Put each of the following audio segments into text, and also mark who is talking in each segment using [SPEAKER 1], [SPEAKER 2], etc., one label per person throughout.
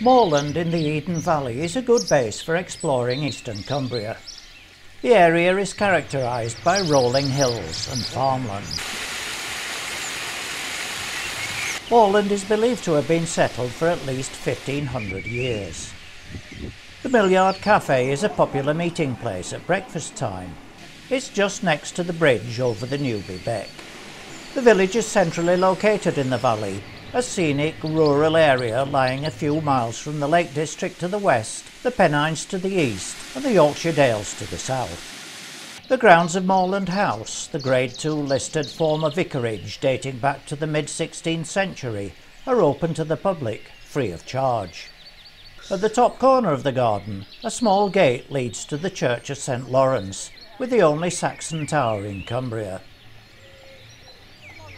[SPEAKER 1] Morland in the Eden Valley is a good base for exploring eastern Cumbria. The area is characterised by rolling hills and farmland. Morland is believed to have been settled for at least 1500 years. The Millyard Cafe is a popular meeting place at breakfast time. It's just next to the bridge over the Newby Beck. The village is centrally located in the valley, a scenic rural area lying a few miles from the Lake District to the west, the Pennines to the east and the Yorkshire Dales to the south. The grounds of Morland House, the Grade II listed former vicarage dating back to the mid-16th century, are open to the public, free of charge. At the top corner of the garden, a small gate leads to the Church of St Lawrence, with the only Saxon tower in Cumbria.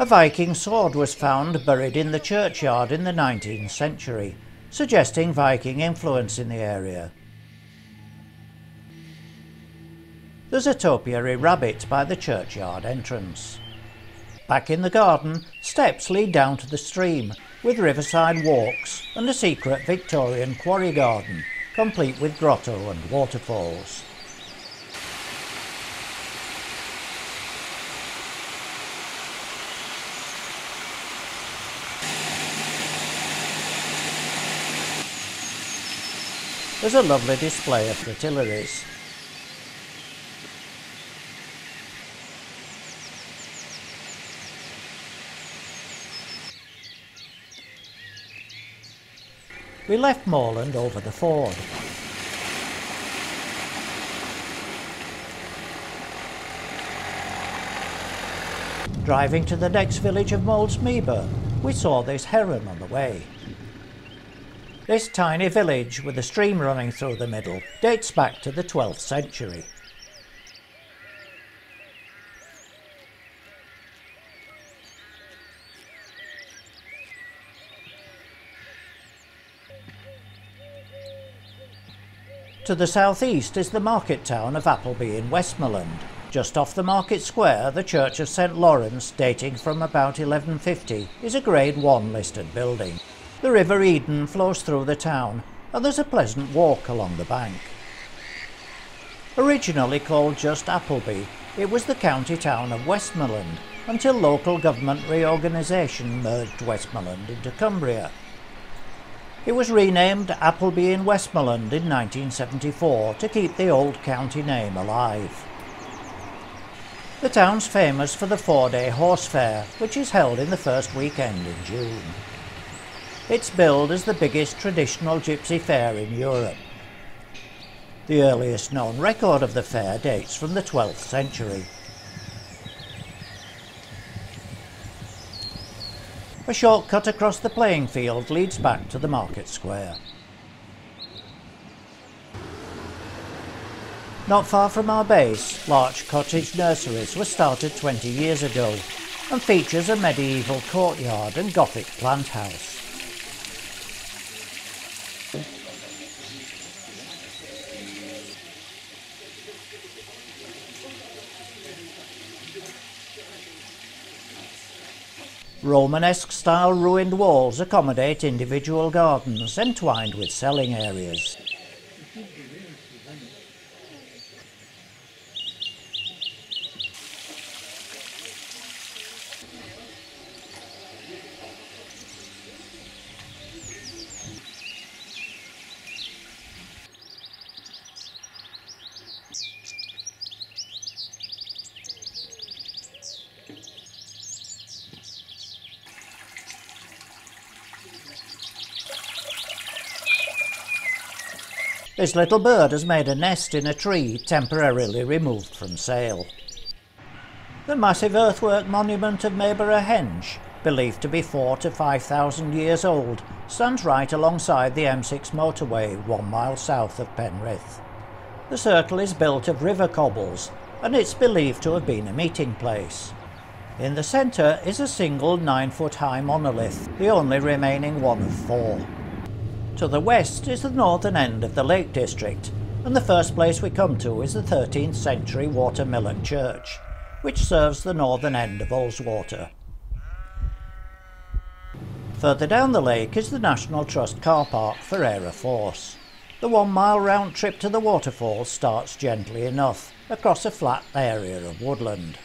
[SPEAKER 1] A Viking sword was found buried in the churchyard in the 19th century, suggesting Viking influence in the area. There's a topiary rabbit by the churchyard entrance. Back in the garden, steps lead down to the stream, with riverside walks and a secret Victorian quarry garden, complete with grotto and waterfalls. There's a lovely display of fritillaries, We left Morland over the ford. Driving to the next village of Maulds Meaburn, we saw this heron on the way. This tiny village with a stream running through the middle dates back to the 12th century. To the southeast is the market town of Appleby in Westmorland. Just off the market square, the Church of St Lawrence, dating from about 1150, is a Grade 1 listed building. The River Eden flows through the town, and there's a pleasant walk along the bank. Originally called just Appleby, it was the county town of Westmorland until local government reorganisation merged Westmorland into Cumbria. It was renamed Appleby in Westmorland in 1974 to keep the old county name alive. The town's famous for the four-day horse fair, which is held in the first weekend in June. It's billed as the biggest traditional gypsy fair in Europe. The earliest known record of the fair dates from the 12th century. A shortcut across the playing field leads back to the market square. Not far from our base, Larch Cottage Nurseries was started 20 years ago and features a medieval courtyard and Gothic plant house. Romanesque style ruined walls accommodate individual gardens entwined with selling areas. This little bird has made a nest in a tree temporarily removed from sale. The massive earthwork monument of Mayburgh Henge, believed to be four to five thousand years old, stands right alongside the M6 motorway one mile south of Penrith. The circle is built of river cobbles and it's believed to have been a meeting place. In the centre is a single nine foot high monolith, the only remaining one of four. To the west is the northern end of the Lake District, and the first place we come to is the 13th century Watermillock Church, which serves the northern end of Ullswater. Further down the lake is the National Trust car park for Aira Force. The one mile round trip to the waterfall starts gently enough across a flat area of woodland.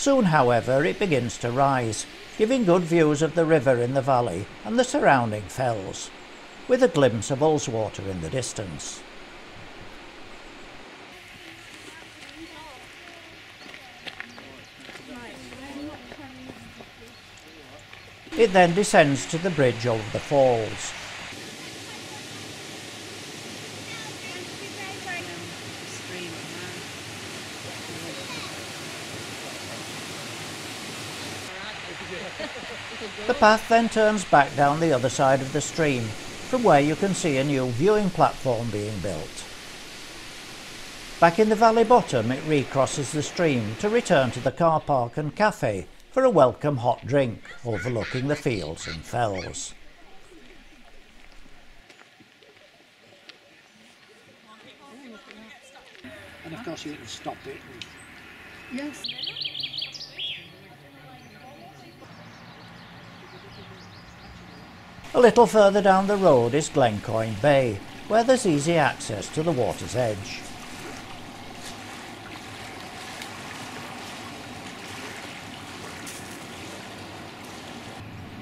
[SPEAKER 1] Soon, however, it begins to rise, giving good views of the river in the valley and the surrounding fells, with a glimpse of Ullswater in the distance. It then descends to the bridge over the falls. The path then turns back down the other side of the stream, from where you can see a new viewing platform being built. Back in the valley bottom it recrosses the stream to return to the car park and cafe for a welcome hot drink overlooking the fields and fells.
[SPEAKER 2] And of course you can stop it.
[SPEAKER 3] Yes.
[SPEAKER 1] A little further down the road is Glencoyne Bay, where there's easy access to the water's edge.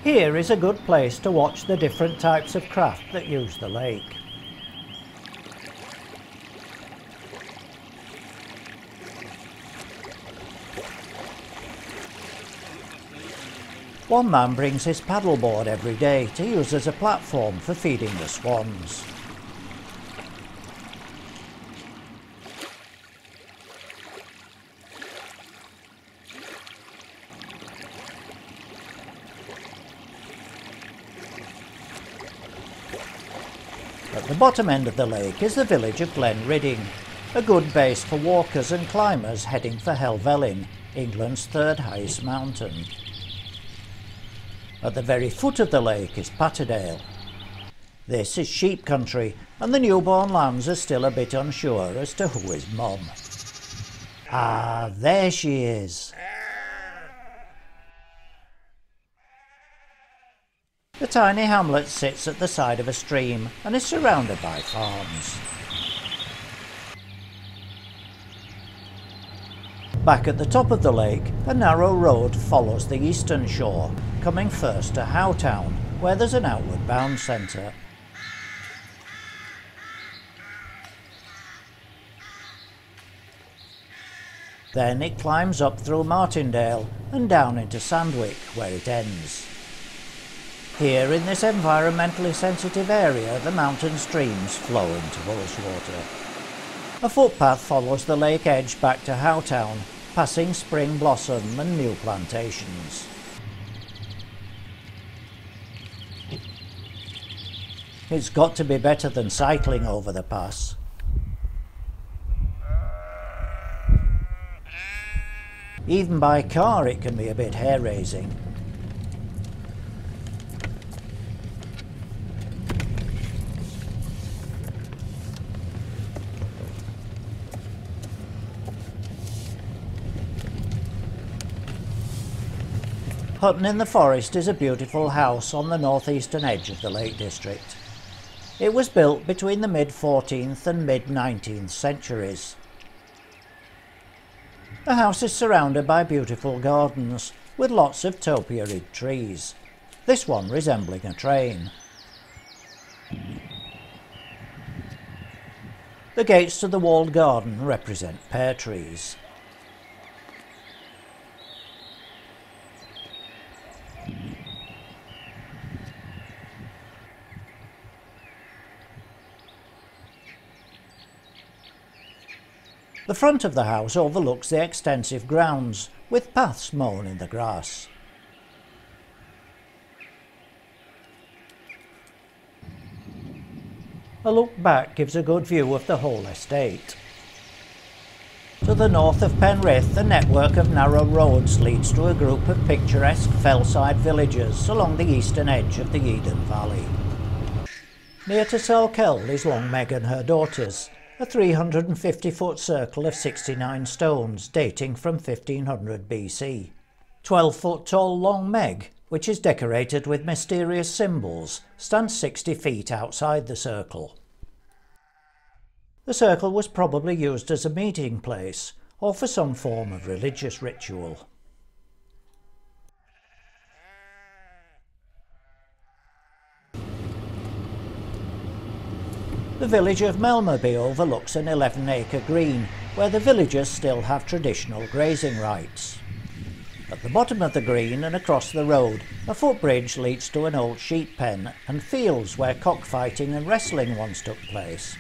[SPEAKER 1] Here is a good place to watch the different types of craft that use the lake. One man brings his paddleboard every day to use as a platform for feeding the swans. At the bottom end of the lake is the village of Glenridding, a good base for walkers and climbers heading for Helvellyn, England's third highest mountain. At the very foot of the lake is Patterdale. This is sheep country, and the newborn lambs are still a bit unsure as to who is mum. Ah, there she is. The tiny hamlet sits at the side of a stream and is surrounded by farms. Back at the top of the lake, a narrow road follows the eastern shore, coming first to Howtown, where there's an outward bound centre. Then it climbs up through Martindale and down into Sandwick, where it ends. Here in this environmentally sensitive area the mountain streams flow into Ullswater. A footpath follows the lake edge back to Howtown, passing spring blossom and new plantations. It's got to be better than cycling over the pass. Even by car it can be a bit hair-raising. Hutton in the Forest is a beautiful house on the northeastern edge of the Lake District. It was built between the mid 14th and mid 19th centuries. The house is surrounded by beautiful gardens with lots of topiary trees, this one resembling a train. The gates to the walled garden represent pear trees. The front of the house overlooks the extensive grounds, with paths mown in the grass. A look back gives a good view of the whole estate. To the north of Penrith, a network of narrow roads leads to a group of picturesque fellside villages along the eastern edge of the Eden Valley. Near to Salkeld is Long Meg and her daughters, a 350 foot circle of 69 stones dating from 1500 BC. 12 foot tall Long Meg, which is decorated with mysterious symbols, stands 60 feet outside the circle. The circle was probably used as a meeting place or for some form of religious ritual. The village of Melmerby overlooks an 11 acre green where the villagers still have traditional grazing rights. At the bottom of the green and across the road, a footbridge leads to an old sheep pen and fields where cockfighting and wrestling once took place.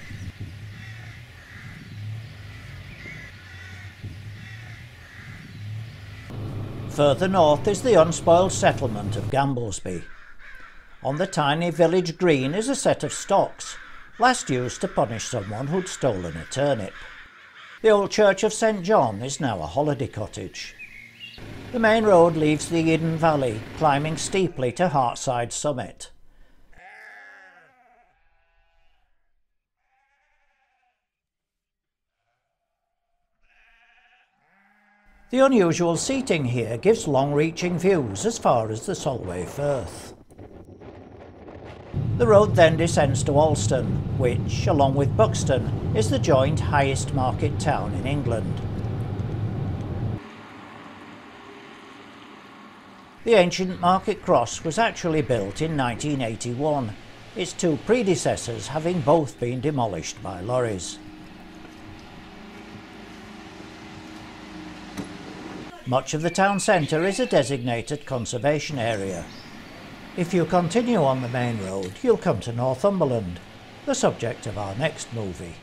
[SPEAKER 1] Further north is the unspoiled settlement of Gamblesby. On the tiny village green is a set of stocks, last used to punish someone who'd stolen a turnip. The old church of St John is now a holiday cottage. The main road leaves the Eden Valley, climbing steeply to Hartside summit. The unusual seating here gives long-reaching views as far as the Solway Firth. The road then descends to Alston, which, along with Buxton, is the joint highest market town in England. The ancient Market Cross was actually built in 1981, its two predecessors having both been demolished by lorries. Much of the town centre is a designated conservation area, if you continue on the main road, you'll come to Northumberland, the subject of our next movie.